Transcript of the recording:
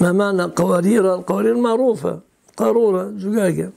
ما معنى قوارير؟ القوارير معروفة قارورة زجاجة.